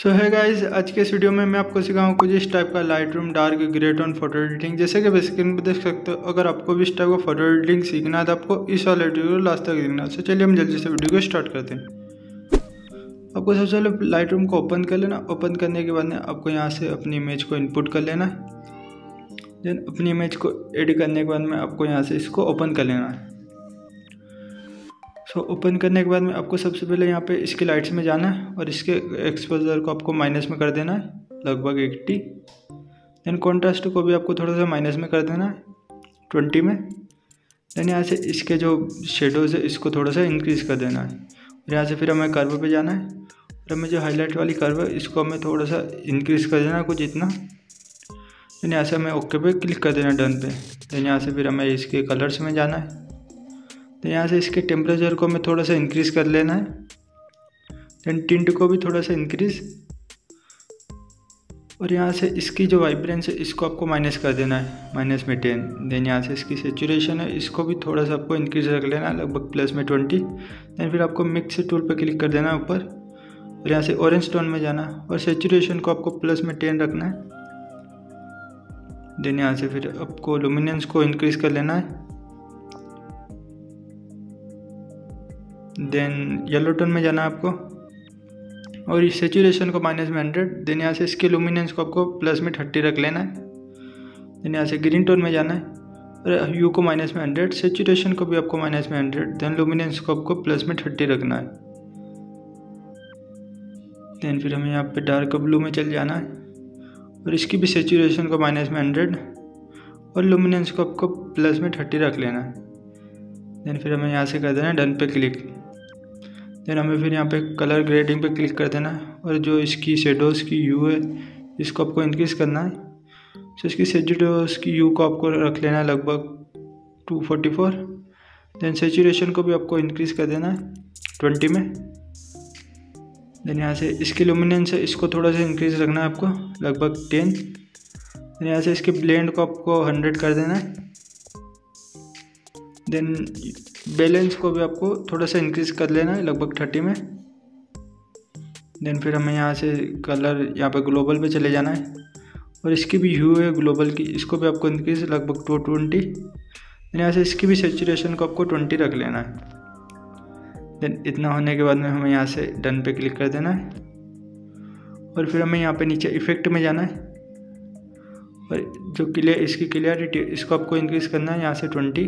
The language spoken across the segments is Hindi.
सो है गाइज़ आज के इस वीडियो में मैं आपको सिखाऊँ कुछ इस टाइप का light room dark grey tone photo editing जैसे कि स्क्रीन पर देख सकते हो, अगर आपको भी इस टाइप का फ़ोटो एडिटिंग सीखना है तो आपको इस वाले वीडियो को लास्ट तक देखना है। सो चलिए हम जल्दी से वीडियो को स्टार्ट करते हैं। आपको सबसे पहले लाइट रूम को ओपन कर लेना ओपन करने के बाद में आपको यहाँ से अपनी इमेज को इनपुट कर लेना है। देन अपनी इमेज को एडिट करने के बाद में आपको यहाँ से इसको ओपन कर लेना है। सो ओपन करने के बाद में आपको सबसे पहले यहाँ पे इसके लाइट्स में जाना है और इसके एक्सपोजर को आपको माइनस में कर देना है, लगभग एट्टी देन कॉन्ट्रास्ट को भी आपको थोड़ा सा माइनस में कर देना है ट्वेंटी में। देन यहाँ से इसके जो शेडोज़ है, इसको थोड़ा सा इंक्रीज़ कर देना है। और यहाँ से फिर हमें कर्व पे जाना है। और हमें जो हाईलाइट वाली कर्व है, इसको हमें थोड़ा सा इंक्रीज़ कर देना है कुछ इतना। देन यहाँ से हमें ओके पे क्लिक कर देना डन पे। देन यहाँ से फिर हमें इसके कलर्स में जाना है। तो यहाँ से इसके टेम्परेचर को हमें थोड़ा सा इंक्रीज़ कर लेना है। देन टिंट को भी थोड़ा सा इंक्रीज़ और यहाँ से इसकी जो वाइब्रेंस है, इसको आपको माइनस कर देना है माइनस में टेन देन यहाँ से इसकी सेचुरेशन है, इसको भी थोड़ा सा आपको इंक्रीज रख लेना है, लगभग प्लस में ट्वेंटी देन फिर आपको मिक्स टूल पर क्लिक कर देना है ऊपर। और यहाँ से ऑरेंज टोन में जाना और सेचुरेशन को आपको प्लस में टेन रखना है। देन यहाँ से फिर आपको लुमिनेंस को इंक्रीज़ कर लेना है। देन येलो टोन में जाना है आपको। और इस सेचुरेशन को माइनस में हंड्रेड देन यहाँ से इसके लुमिनेंस को आपको प्लस में थर्टी रख लेना है। देन यहाँ से ग्रीन टोन में जाना है। और यू को माइनस में हंड्रेड सेचुरेशन को भी आपको माइनस में हंड्रेड देन लुमिनेंस को आपको प्लस में थर्टी रखना है। देन फिर हमें यहाँ पे डार्क ब्लू में चल जाना है। और इसकी भी सेचुरेशन को माइनस में हंड्रेड और लुमिनेंस को आपको प्लस में थर्टी रख लेना है। देन फिर हमें यहाँ से कर देना है डन पे क्लिक देन हमें फिर यहाँ पे कलर ग्रेडिंग पे क्लिक कर देना है और जो इसकी शेडोज़ की यू है, इसको आपको इंक्रीज़ करना है। तो इसकी शेडोज़ की यू को आपको रख लेना है लगभग two forty four then saturation को भी आपको इंक्रीज़ कर देना है ट्वेंटी में। देन यहाँ से इसकी लुमिनेंस है, इसको थोड़ा सा इंक्रीज़ रखना है आपको लगभग टेन देन यहाँ से इसके ब्लेंड को आपको हंड्रेड कर देना है। देन बैलेंस को भी आपको थोड़ा सा इंक्रीज़ कर लेना है लगभग थर्टी में। देन फिर हमें यहाँ से कलर यहाँ पे ग्लोबल पे चले जाना है। और इसकी भी ह्यू है ग्लोबल की, इसको भी आपको इंक्रीज लगभग टू ट्वेंटी देन यहाँ से इसकी भी सेचुरेशन को आपको ट्वेंटी रख लेना है। देन इतना होने के बाद में हमें यहाँ से डन पे क्लिक कर देना है। और फिर हमें यहाँ पे नीचे इफ़ेक्ट में जाना है। और जो क्लियर इसकी क्लियरिटी इसको आपको इंक्रीज़ करना है यहाँ से ट्वेंटी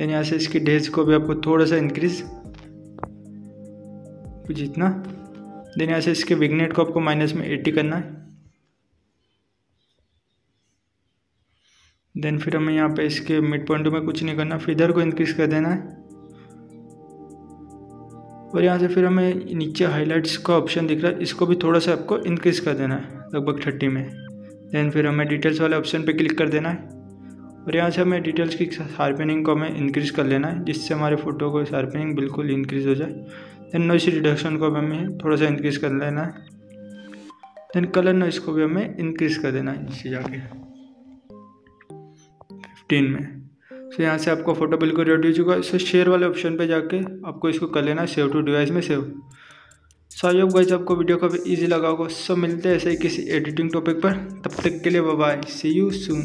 देन यहाँ से इसकी डेज़ को भी आपको थोड़ा सा इंक्रीज कुछ इतना। देन यहाँ से इसके विगनेट को आपको माइनस में एट्टी करना है। देन फिर हमें यहाँ पे इसके मिड पॉइंट में कुछ नहीं करना फिदर को इंक्रीज कर देना है। और यहाँ से फिर हमें नीचे हाइलाइट्स का ऑप्शन दिख रहा है, इसको भी थोड़ा सा आपको इंक्रीज कर देना है, लगभग थर्टी में। देन फिर हमें डिटेल्स वाले ऑप्शन पे क्लिक कर देना है। और यहाँ से हमें डिटेल्स की शार्पनिंग को हमें इंक्रीज़ कर लेना है, जिससे हमारे फ़ोटो को शार्पनिंग बिल्कुल इंक्रीज़ हो जाए। देन नॉइस रिडक्शन को भी हमें थोड़ा सा इंक्रीज़ कर लेना है। देन कलर नॉइस को भी हमें इंक्रीज़ कर देना है नीचे जाके। फिफ्टीन में। सो यहाँ से आपको फ़ोटो बिल्कुल रेडी हो चुका है। सो शेयर वाले ऑप्शन पे जाके आपको इसको कर लेना है सेव टू डिवाइस में save so I hope guys आपको वीडियो काफ़ी ईजी लगा होगा। सो मिलते हैं ऐसे ही किसी एडिटिंग टॉपिक पर। तब तक के लिए बाय सी यू सून